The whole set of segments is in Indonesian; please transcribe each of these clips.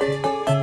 Música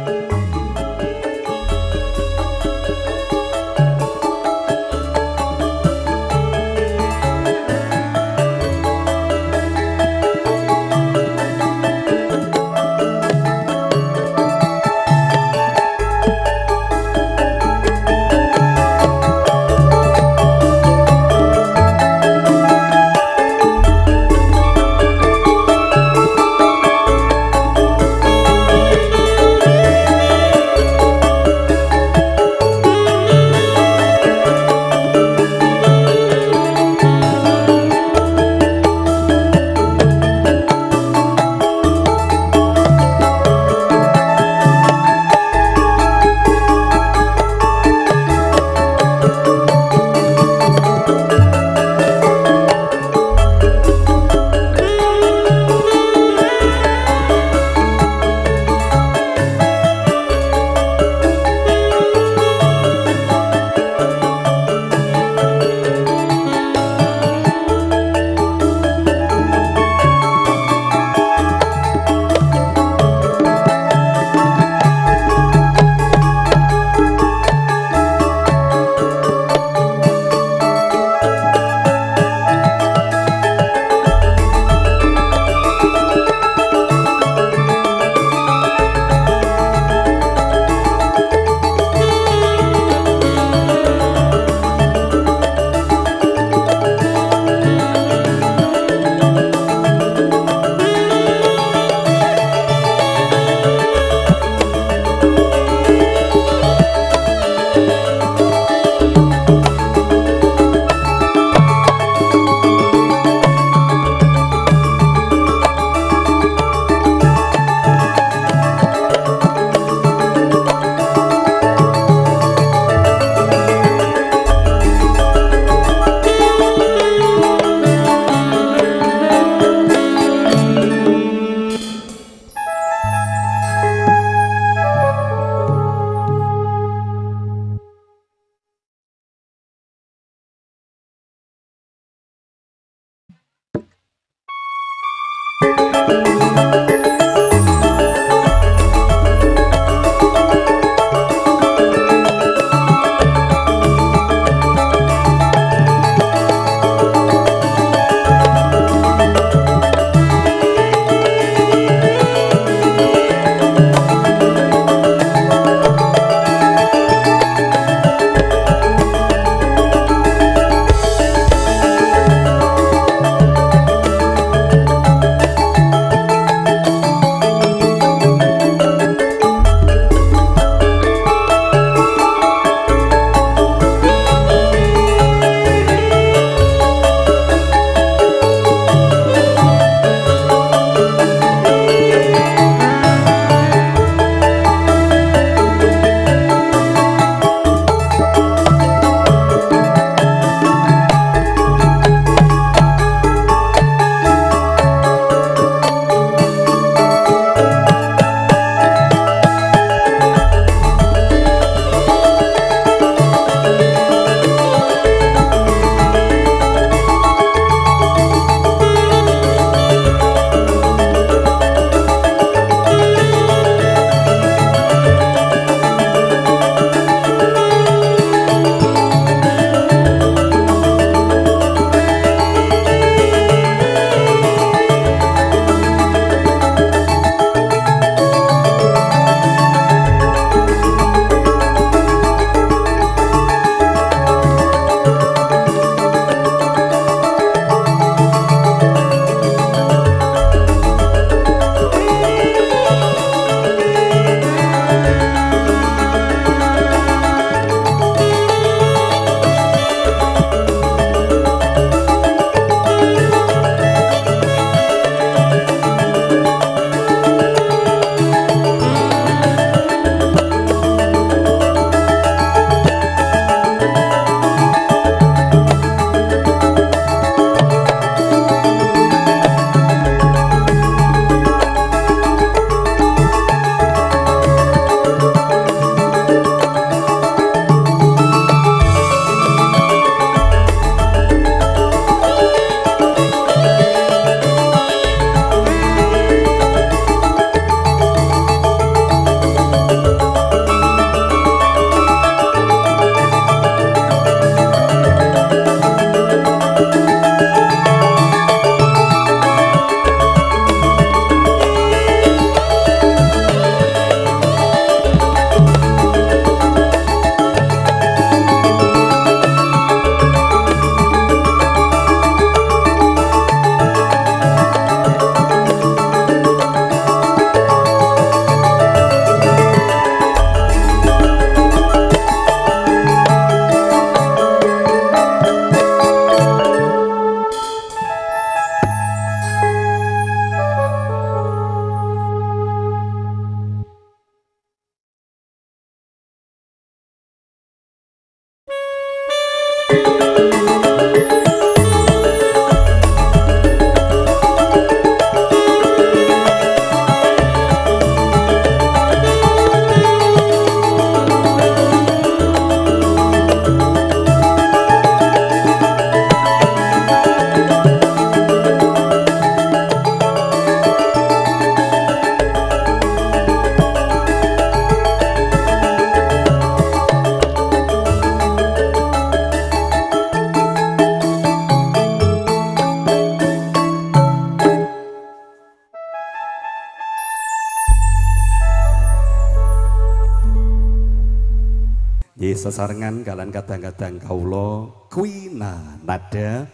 sesarengan kalian kadang-kadang kawula kuina nada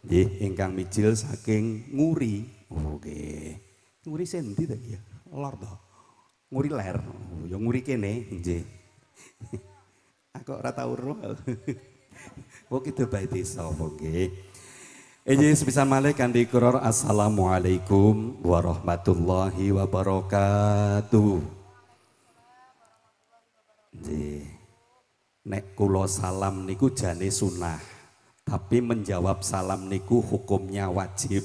nggih ingkang mijil saking nguri. Oh nggih. Nguri sendi ta ya? Lor to. Nguri ler. Oh, ya nguri kene nggih. Aku ora tau roh. Oh kita bae desa nggih. Eje sebisa malih kanthi kuror Assalamualaikum warahmatullahi wabarakatuh. Nggih. Nek kulo salam niku jane sunah, tapi menjawab salam niku hukumnya wajib.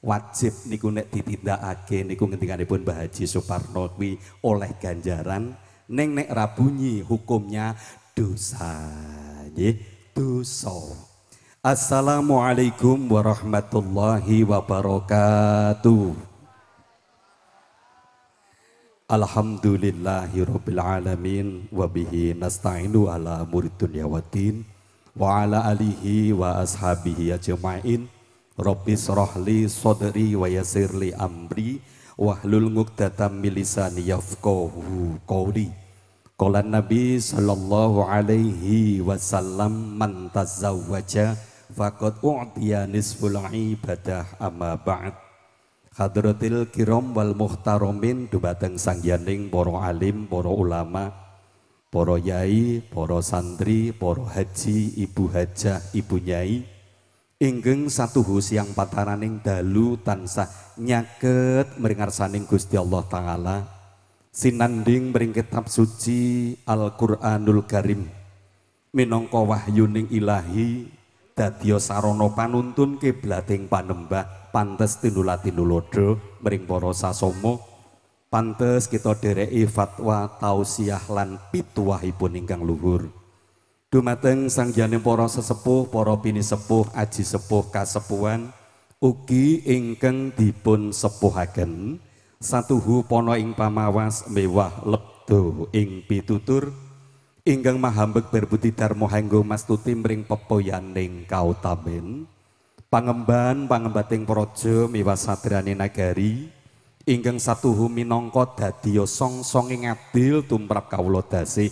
Wajib niku nek ditindakake niku ngendikanipun Mbah Haji Suparno kuwi oleh ganjaran, neng nek rabunyi hukumnya dosa. Nggih, dosa. Assalamualaikum warahmatullahi wabarakatuh. Alhamdulillahirabbil alamin wa bihi nasta'inu ala murid dunya waddin wa ala alihi wa ashabihi ajmain. Rabbi srahli sadri wa yassirli amri wahlul 'uqdatam min lisani yafqahu qawli. Qala Nabi sallallahu alaihi wasallam man tazawwaja faqad u'tiya nisful ibadah amma ba'd Hadratil kiram wal muhtaromin dumateng sangyaning para alim, para ulama, para yai, para santri, para haji, ibu hajah, ibu nyai. Inggeng satu yang pataraning dalu tansah nyaket meringarsaning Gusti Allah taala. Sinanding mring kitab suci Al-Qur'anul Karim. Minangka wahyuning ilahi dadya sarana panuntun kiblating panembah pantes tinula tinulodo mering para sasomo pantes kita dereki fatwa tausiah lan pituwahipun ingkang luhur. Dumateng sangjane para sesepuh para bini sepuh aji sepuh kasepuhan ugi ingkang dipun sepuhaken. Satuhu pono ing pamawas mewah lebdo ing pitutur. Ingkang mahambek berbudi darmo hanggo mastuti mring pepoyaning kautamen pangemban pangembating projo miwa sadrani nagari ingkang satuhu minangka dadiya song-songing adil tumrap kawula dasih.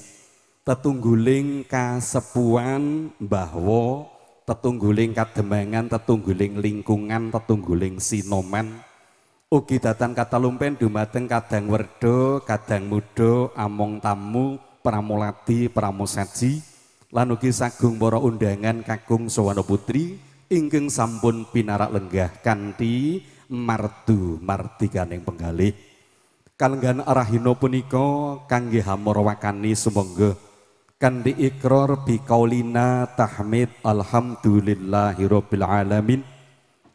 Tetungguling kasepuan bahwa tetungguling kademangan tetungguling lingkungan tetungguling sinoman. Ugi kata lumpen dumateng kadang werdo kadang mudo among tamu pramulati pramusaji lan ugi sagung para undangan kakung sawana putri ingkang sampun pinarak lenggah kanthi mardu mardikaning penggalih. Kalenggan arahino punika kangge hamor wakani sumangga. Kanthi ikrar kaulina tahmid alhamdulillahirabbil alamin.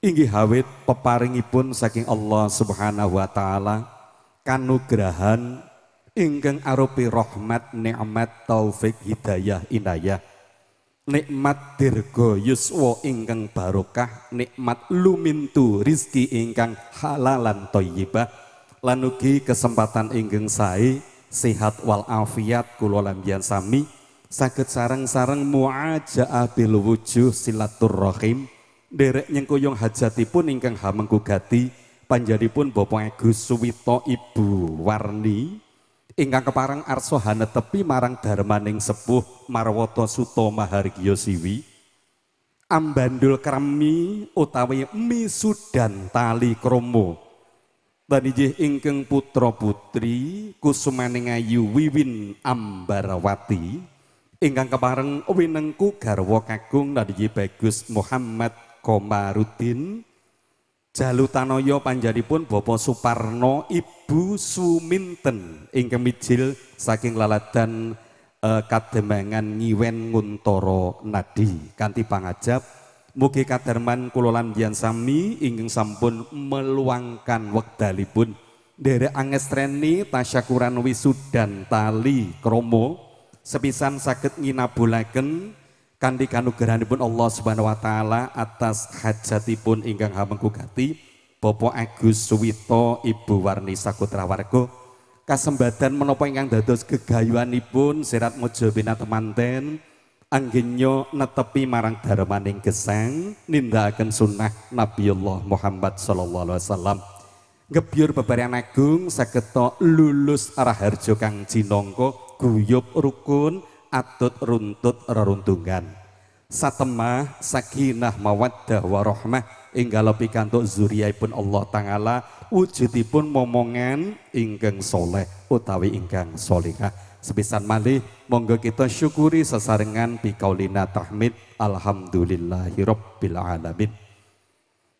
Inggih hawit peparingipun saking Allah Subhanahu wa taala kanugrahan ingkang arupi rahmat nikmat taufik hidayah inayah nikmat dirgo yuswa ingkang barokah nikmat lumintu rizki ingkang halalan toyibah. Lan ugi kesempatan ingkang sae sehat wal afiat kula lambian sami. Saged sareng-sareng muajaa bil wujuh silaturrahim. Derek nyengkuyung hajatipun ingkang hamengku gati panjenipun Bapak Agus Suwito Ibu Warni ingkang keparang arso hana tepi marang darmaning sepuh marwoto suto mahargyo siwi. Ambandul krami utawi misudan tali kromo. Dan ijih ingkang putra putri kusumaning ayu wiwin ambarawati ingkang keparang winengku garwa kagung. Nadiji bagus Muhammad Komarudin Jalutanoyo panjanipun Bapak Suparno Ibu Suminten ingkang mijil saking laladan eh, kademangan nyiwen nguntoro nadi. Kanthi pangajab mugi kadarman kula lan sami ingkang sampun meluangkan wekdalipun. Derek angestreni tasyakuran wisudan tali kromo sepisan saged nginabulaken kanthi kanugrahanipun Allah Subhanahu wa taala atas hajatipun ingkang hamengku gati Bapak Agus Suwito Ibu Warni Sakutra Warga kasembadan menapa ingkang dados gegayuhanipun Serat Mojo temanten anggenyo netepi marang darmaning gesang nindakaken sunnah Nabiullah Muhammad sallallahu alaihi wasallam. Gebyur bebarengan agung saged lulus arah harjo kang jinangka guyub rukun atut runtut reruntungan satemah sakinah mawaddah warahmah inggalo pikantuk zuriyaipun Allah Ta'ala wujudipun momongan ingkang soleh utawi ingkang solihah. Sepisan malih monggo kita syukuri sesarengan bikaulina tahmid. Alhamdulillahirabbil alamin.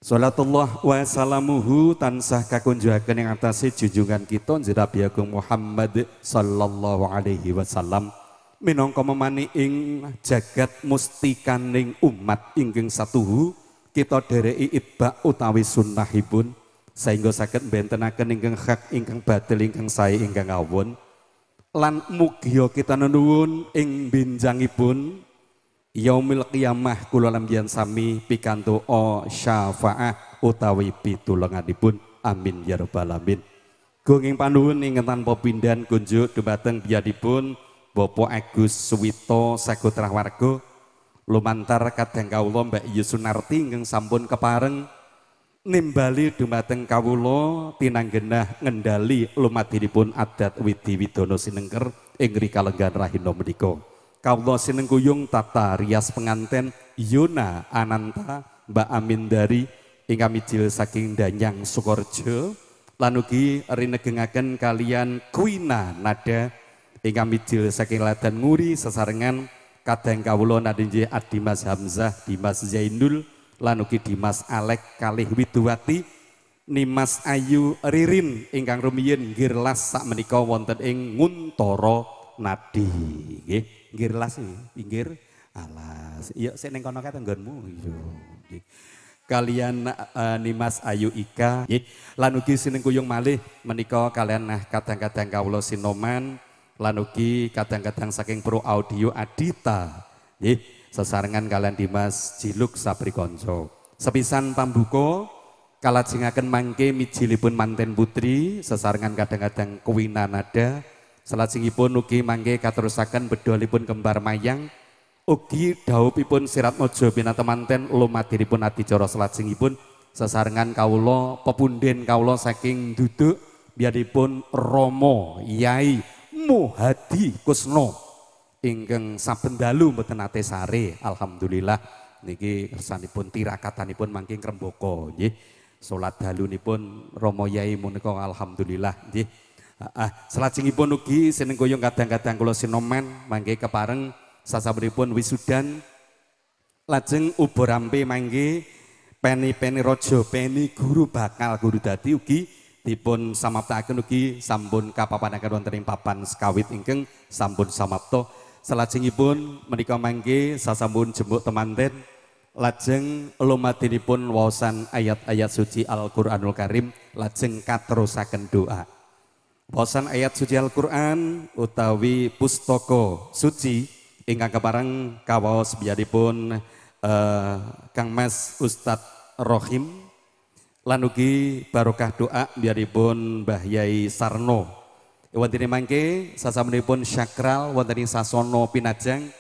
Salatullah wa salamuhu tansah kakunjuhaken yang atase junjungan kita Nabi Muhammad sallallahu alaihi wasallam minangka memani ing jagat mustikaning umat ingkang satuhu kita dereki itba utawi sunnahipun sehingga saged bentenaken ingkang hak ingkang batil ingkang sae ingkang awun lan mugia kita nuwun ing benjangipun yaumil qiyamah kula lambian sami pikanto o syafaah utawi pitulunganipun amin ya rabbal alamin. Gunging panuwun ing tanpa pindan kunjuk dumateng biadipun Bapak Agus Suwito Sagotra Warga lumantar kadang kawula Mbak Yusunarti ingkang sampun kepareng nimbali dumateng kawula tinanggenah ngendali lumadinipun adat Widi Widono Sinengker ing rikalengan rahina menika. Kawula sinengguyung tata rias penganten Yuna Ananta Mbak Amin dari ingkang mijil saking Danyang Sukorjo lan ugi rinegengaken kalian Kuina Nada ingkang mijil saking Ladan Nguri sesarengan kadang kawula nadinje Adimas Hamzah Dimas Zainul lan ugi Dimas Alek kalih Widuwati Nimas Ayu Ririn. Ingkang rumiyin girlas sak menika wonten ing Nguntara Nadi. Nggih pinggir las pinggir alas. Iya saya neng kono kata nggonmu iya kalian uh, Nimas Ayu Ika lan ugi sineng kuyung malih menika kalian nah kadang-kadang kawula sinoman lan ugi kadang-kadang saking pro audio Adita. Nggih sesarengan kalian Dimas Jiluk Sabri Konco sepisan pambuko kalajengaken mangke mijilipun manten putri sesarengan kadang-kadang kuwina nada. Salajengipun ugi mangke katerusaken bedolipun kembar mayang. Ugi dawuhipun sirat mojo binatemanten lumadinipun adicara salajengipun sesarengan kawula pepunden kawula saking duduk biaripun Romo Yai Muhadi Kusno. Ingkang saben dalu mboten ate sare alhamdulillah. Niki kersanipun tirakatanipun mangke ngrembaka nggih. Salat dalunipun Romo Yai menika alhamdulillah nggih. Ah, selajengipun ugi seneng goyong kadang-kadang kula sinoman mangke kepareng sasamunipun wisudan. Lajeng uborampe mangke peni-peni rojo peni guru bakal guru dadi ugi dipun samaptaken ugi sampun kapapanaken wonten ing papan sekawit ingkang sampun samapta. Salajengipun menika mangke sasampun jembuk temanten lajeng lumadinipun wawasan ayat-ayat suci Al-Qur'anul Karim lajeng katerusaken doa. Posan ayat suci Al-Quran utawi pustoko suci ingkang keparang kawaos biadipun uh, Kang Mas Ustadz Rohim lanugi barokah doa biadipun Mbah Yai Sarno wonten mangke sasampunipun syakral wonten sasono pinajang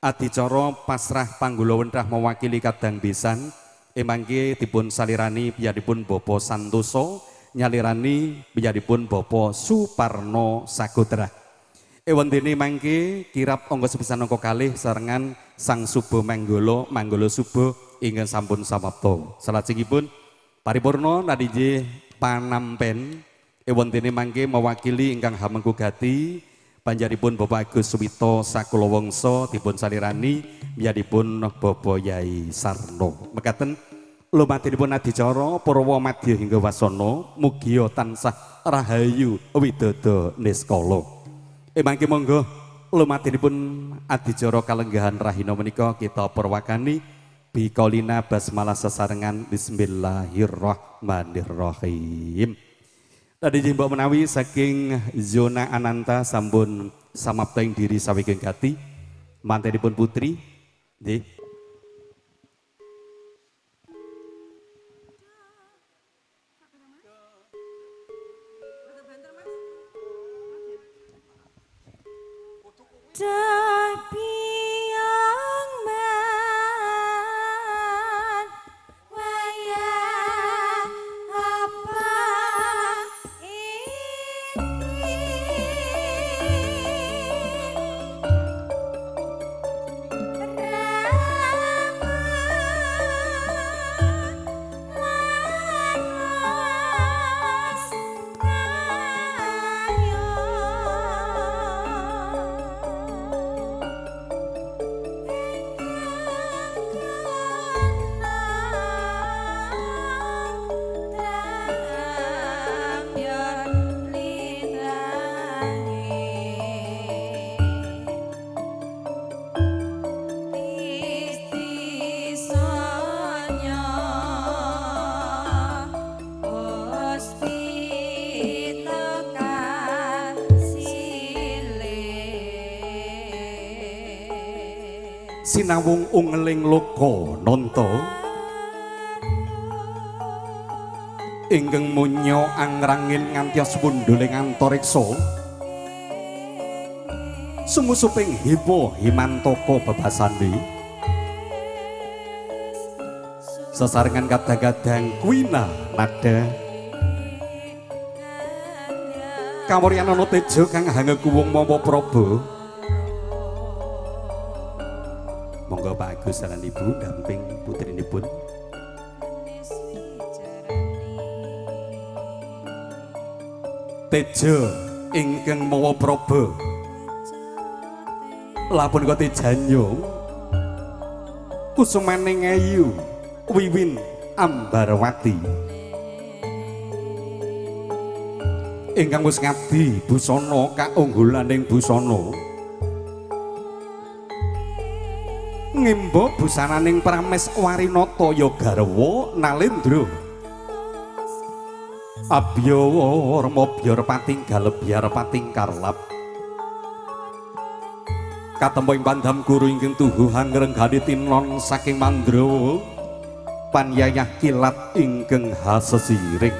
adicara pasrah panggula wentrah mewakili kadang besan emangke dipun salirani biadipun Bobo Santoso nyalirani pun Bopo Suparno Sagotra. Ewan dini mangke kirap ongko sepisan ongko kalih sarengan Sang Subo Manggolo Manggolo Subo ingin sampun samapto. pun paripurno nadije panampen ewan dini mangke mewakili ingkang hamengku gati panjaripun Bapak Agus Suwito Sakulo Wongso dipun salirani pun Bobo Yai Sarno. Mekaten lumatinipun adicara Purwa Madya hingga wasana mugia tansah rahayu widodo niskala. Emangke monggo lumatinipun adicara kalenggahan rahina menika kita perwakani biqaulina basmalah sesarengan. Bismillahirrahmanirrahim. Tadi jimbok menawi saking zona ananta sampun samapta diri sawigeng gati. Mantenipun putri nggih. Tapi sinawung ungeling loka nonto. Inggeng munyo angrangin ngantios bunduling antorekso sumusuping hipo himantaka toko bebasandi. Sesarengan gadah-gadang kuina nada. Kamuryan ono tejo kang hangeku wong mopo probo monggo Pak Agus lan Ibu damping putrinipun tejo ingkang mawa prabu lapun kote janyo kusumaning ayu wiwin ambarwati. Ingkang wis ngabdi busana kaunggulaning busana ngimba busananing prames warinata ya garwa nalendra. Abya rama biar pating galebyar pating karlap. Katempo ing pandam guru ingkang tuhu hangrenggani tinon saking mandrawa. Panyayah kilat ingkang hasesiring.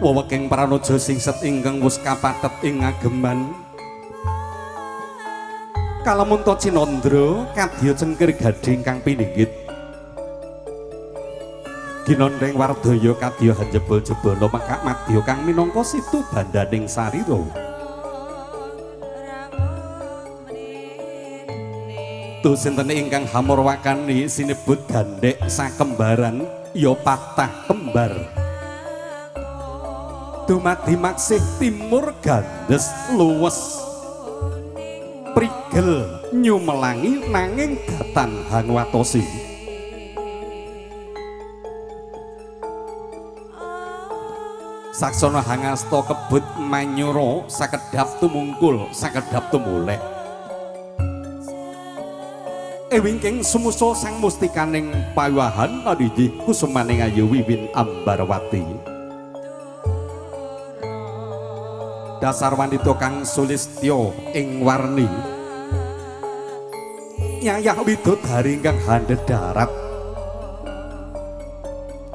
Wewenging pranaja sing set ingkang wis kapathet ing ngageman kalamun to cinandra kadya cengkir gading kang pininggit ginondeng wardaya kadya hanjebol-jebol makak madya kang minangka situ bandaning sarira Tu sinten ingkang hamurwakani sinebut gandhek sakembaran ya patah kembar. Dumadi maksih timur gandes luwes prigel nyumelangi nanging datan hangwatosi saksana hangasta kebut manyura sakedhap tumungkul sakedhap tumulek. Ewingking sumusa sang mustikaning pawahan adiji kusumaning ayu wiwin ambarwati dasar wanita kang sulistyo ing warni. Nyayah widodari ingkang handhet darat.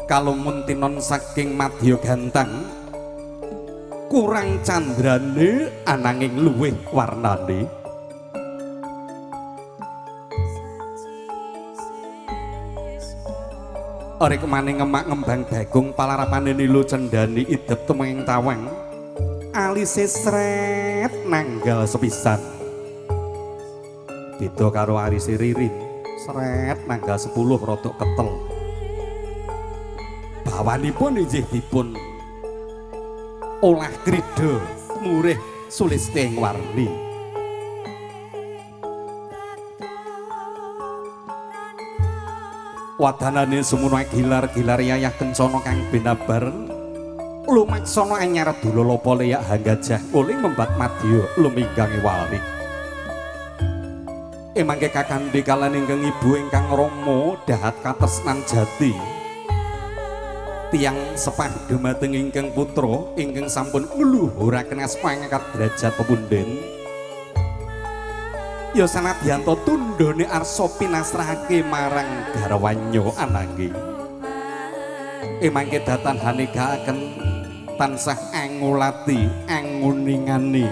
Kalumun tinon saking madya gantang kurang candrane ananging luwih warnane. Ore kemane ngemak ngembang bagung palarapane nilu cendani idep tumeng tawang alise sret nanggal sepisan. Beda karo alise ririn. Sret nanggal 10 rodok ketel. Bawanipun injih dipun olah krida murih sulisteng warni. Wadanane semono gilar-gilar yayah kencana kang binabar lumaksana anyar dulolopo leyak hanggajah uling membat madya luminggangi wali emangke kakande kalan ingkang ibu ingkang rama dahat katresnan jati. Tiang sepah dumateng ingkang putra ingkang sampun ngluhuraken asmangkat derajat pepunden. Ya sanadyan to tundhone arsa pinasrahake marang garwanyo ananging emangke datan hanegaaken tansah angulati anguningani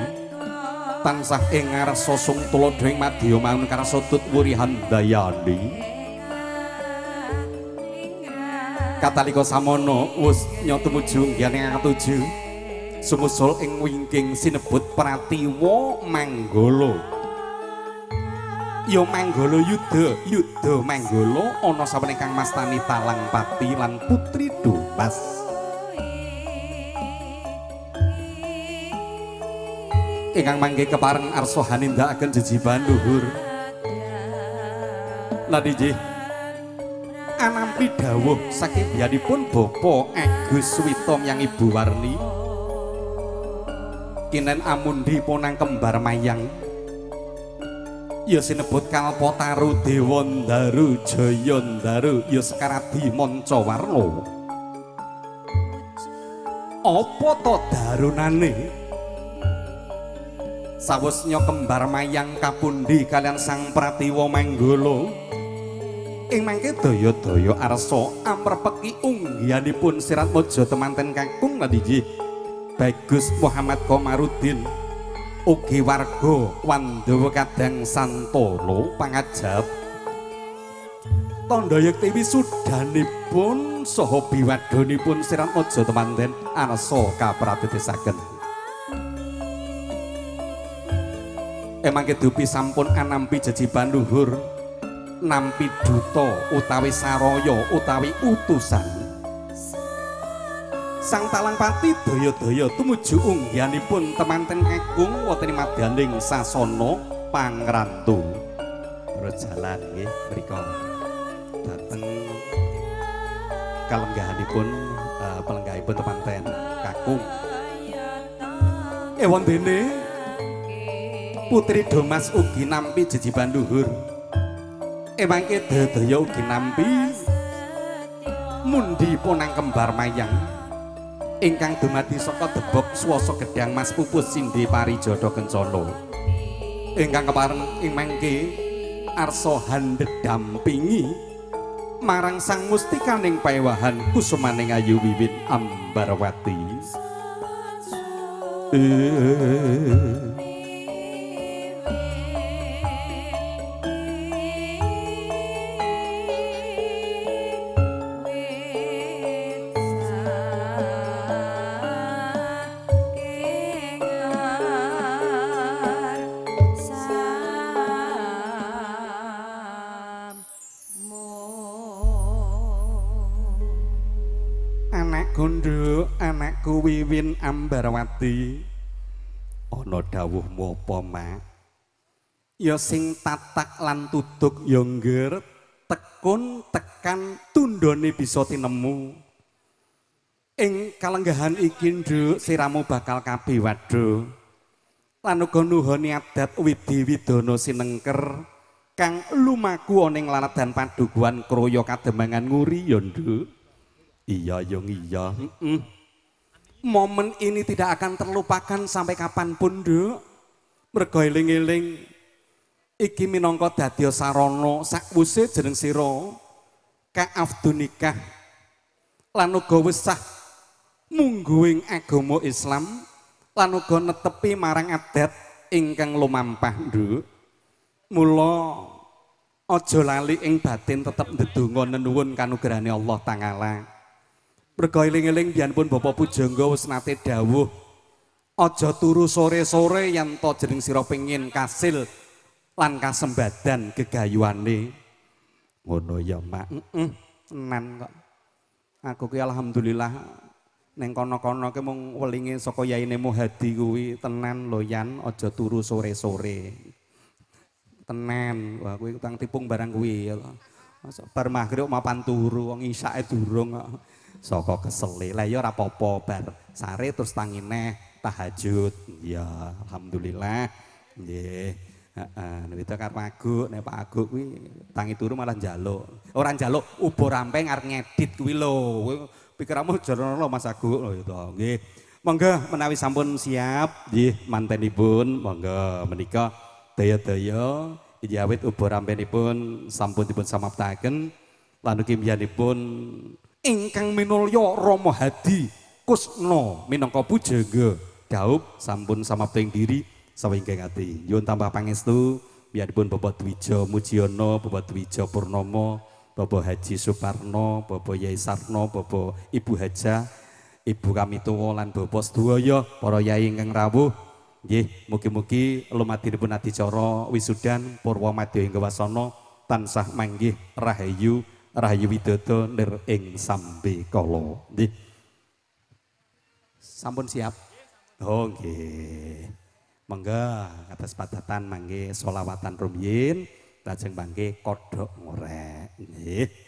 tansah ing ngarsa sung tulodo ing madya maun karsa tut wuri handayani. Kataliko samono wus nyotumuju nggiyane katuju sumusul ing wingking sinebut pratiwa manggolo ya manggolo yuda yuda manggolo ana sapene kang mastani talang pati lan putri dumas ingkang mangke kepareng arsa hanindakaken jejiban luhur Ladiji anampi dawuh saking biyanipun Bapa Agus Suwitom yang Ibu Warni. Kinen amundi ponang kembar mayang ya sinebut Kalpataru Dewandaru Jayandaru ya Sekaradi Mancawarna apa to darunane? Sawusnya kembar mayang kapundi kalian sang pratiwa manggolo ing mangke daya-daya arsa amrepeki unggihanipun sirat mojo temanten kakung ladiji Bagus Muhammad Komarudin ugi warga Wandawa kadang santolo pangajab. Tondo yekti wisudanipun saha biwadonipun sirat mojo temanten arsa kapratetesaken emang kedupi sampun anampi jejiban luhur nampi duto utawi saroyo utawi utusan sang talang pati doyo-doyo tumuju unggianipun temanten kegung woteni madyaning sasono pangrantu. Terus jalan ya berikau dateng kalenggahanipun uh, pelenggahipun temanten kakung ewan dene Putri Domas ugi nampi jejiban luhur. Emangke dedaya ugi nampi? Mundi ponang kembar mayang ingkang dumadi saka debok swasa gedang Mas Pupus Sindi Parijodo Kencana. Ingkang kepareng ing mangke arsa handhedampingi marang sang mustikaning paewahan kusumaning ayu wiwit ambarwati. Eh. Wiwin Ambarawati ana dawuh apa mak? Ya sing tatak lan tuduk ya tekun tekan tundone bisa tinemu. Ing kalenggahan iki nduk siramu bakal kabeh wadho lan uga nuhoni adat widi widana sinengker kang lumaku ana ing laladan padukuhan kroya kademangan nguri ya nduk iya yo iya. Heeh momen ini tidak akan terlupakan sampai kapan pun duk. Mergo eling-eling. Iki minangka dadya sarana sakwuse jeneng sira kaafdu nikah. Lan uga wesah mungguing agama Islam lan uga netepi marang adat ingkang lumampah nduk mula aja lali ing batin tetep ndedonga nenuwun kanugrahane Allah taala Mergo eling-eling biyanpun Bapak Pujangga wis nate dawuh aja turu sore-sore yen to jeneng sira pengin kasil lan kasembadan gegayuane. Ngono ya, Mak. Tenan kok. Aku ki alhamdulillah ning kono-kono ki mung welinge saka yaine Muhadi kuwi tenan aja turu sore-sore. Tenan. Wah kuwi utang tipung barang kuwi ya. Bar maghrib mapan turu wong isake durung kok. Saka kesele. Lah ya ora apa-apa bar sare terus tangi neh tahajud. Ya alhamdulillah. Nggih. Heeh, itu karo Aguk, nek Pak Aguk kuwi tangi turu malah njaluk. Ora njaluk ubur rampe arep ngedit kuwi lho. Pikiramu jarono Mas Aguk lho itu. Nggih. Monggo menawi sampun siap, nggih mantenipun monggo menika daya-daya ijawit ubur rampenipun sampun dipun samaptaken lan ugi pun ingkang minulya Rama Hadi Kusno minangka pujangga daup sampun samapting diri sawingking ati. Nyuwun tambah pangestu. Biarpun Bapak Dwija Mujiono Bapak Dwija Purnomo Bapak Haji Suparno Bapak Yai Sarno Bapak Ibu Haja Ibu kami tuwa lan Bapak sedaya para yai ingkang rawuh. Nggih mugi-mugi lumadinipun adicara wisudan purwa madya ing wasana tansah manggih rahayu Rahayu Widodo nir ing sambe kala. Nggih. Sampun siap? Oh nggih. Mangga atas padatan mangke solawatan rumiyin lajeng mangke kodhok ngorek. Nggih.